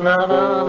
na na